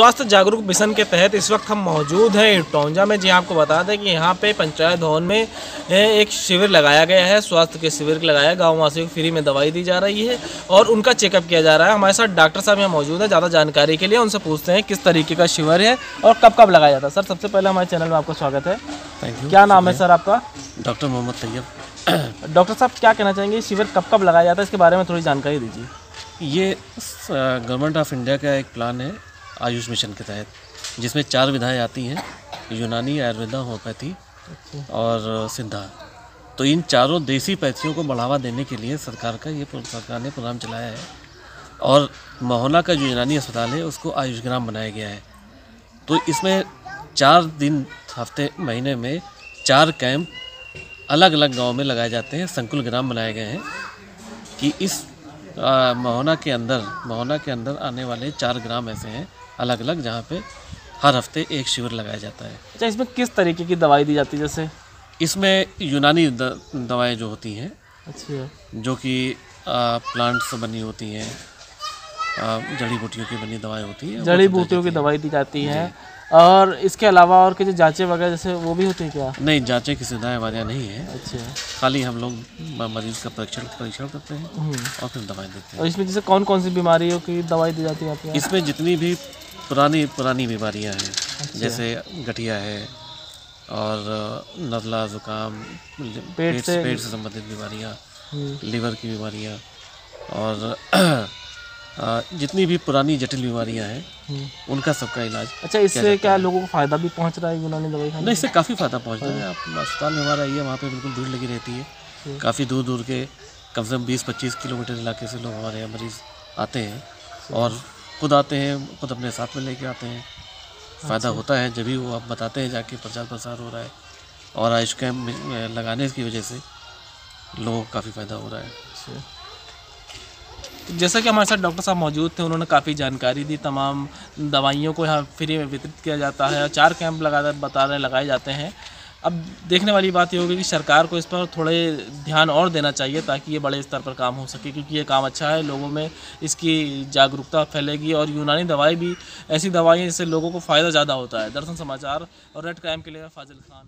स्वास्थ्य जागरूक मिशन के तहत इस वक्त हम मौजूद हैं टोंजा में। जी आपको बता दें कि यहाँ पे पंचायत भवन में एक शिविर लगाया गया है। स्वास्थ्य के शिविर लगाया गाँव वासियों को फ्री में दवाई दी जा रही है और उनका चेकअप किया जा रहा है। हमारे साथ डॉक्टर साहब यहाँ मौजूद है ज़्यादा जानकारी के लिए उनसे पूछते हैं किस तरीके का शिविर है और कब कब लगाया जाता है। सर सबसे पहले हमारे चैनल में आपका स्वागत है। थैंक यू क्या नाम है सर आपका? डॉक्टर मोहम्मद तैयब। डॉक्टर साहब क्या कहना चाहेंगे शिविर कब कब लगाया जाता है इसके बारे में थोड़ी जानकारी दीजिए। ये गवर्नमेंट ऑफ़ इंडिया का एक प्लान है आयुष मिशन के तहत जिसमें चार विधाएँ आती हैं यूनानी आयुर्वेदा होम्योपैथी और सिद्धा। तो इन चारों देसी पैथियों को बढ़ावा देने के लिए सरकार का ये सरकार ने प्रोग्राम चलाया है और महोना का जो यूनानी अस्पताल है उसको आयुष ग्राम बनाया गया है। तो इसमें चार दिन हफ़्ते महीने में चार कैंप अलग अलग गाँव में लगाए जाते हैं संकुल ग्राम बनाए गए हैं कि इस महोना के अंदर महोना के अंदर आने वाले चार ग्राम ऐसे हैं अलग अलग जहाँ पे हर हफ़्ते एक शिविर लगाया जाता है। अच्छा इसमें किस तरीके की दवाई दी जाती है जैसे? इसमें यूनानी दवाएँ जो होती हैं अच्छा। जो कि प्लांट से बनी होती हैं जड़ी बूटियों की बनी दवाएँ होती हैं जड़ी बूटियों की दवाई दी जाती है। और इसके अलावा और किसी जांचें वगैरह जैसे वो भी होती है क्या नहीं जांचें की सुविधाएँ यहाँ नहीं है अच्छा खाली हम लोग मरीज़ का परीक्षण परीक्षण करते हैं हम्म। और फिर दवाई देते हैं और इसमें जैसे कौन कौन सी बीमारियों की दवाई दी जाती है आपके इसमें जितनी भी पुरानी पुरानी बीमारियाँ हैं अच्छा। जैसे गठिया है और नज़ला ज़ुकाम पेट से पेट से संबंधित बीमारियाँ हम्म। लीवर की बीमारियाँ और जितनी भी पुरानी जटिल बीमारियाँ हैं हम्म। उनका सबका इलाज अच्छा इससे क्या लोगों को फ़ायदा भी पहुँच रहा है यूनानी दवाई खाने नहीं इससे काफ़ी फ़ायदा पहुँच रहा है। आप अस्पताल में हमारा आइए वहाँ पे बिल्कुल भीड़ लगी रहती है। काफ़ी दूर दूर के कम से कम बीस पच्चीस किलोमीटर इलाके से लोग हमारे यहाँ मरीज़ आते हैं और खुद आते हैं खुद अपने साथ में लेके आते हैं। फ़ायदा होता है जब भी वो आप बताते हैं जाके प्रचार प्रसार हो रहा है और आयुष कैम्प लगाने की वजह से लोगों को काफ़ी फ़ायदा हो रहा है। तो जैसा कि हमारे साथ डॉक्टर साहब मौजूद थे, उन्होंने काफ़ी जानकारी दी, तमाम दवाइयों को यहाँ फ्री में वितरित किया जाता है चार कैंप लगा बता रहे लगाए जाते हैं। अब देखने वाली बात ये होगी कि सरकार को इस पर थोड़े ध्यान और देना चाहिए ताकि ये बड़े स्तर पर काम हो सके, क्योंकि ये काम अच्छा है, लोगों में इसकी जागरूकता फैलेगी और यूनानी दवाई भी, ऐसी दवाई जिससे लोगों को फ़ायदा ज़्यादा होता है। दर्शन समाचार और रेड क्राइम के लिए फाजिल खान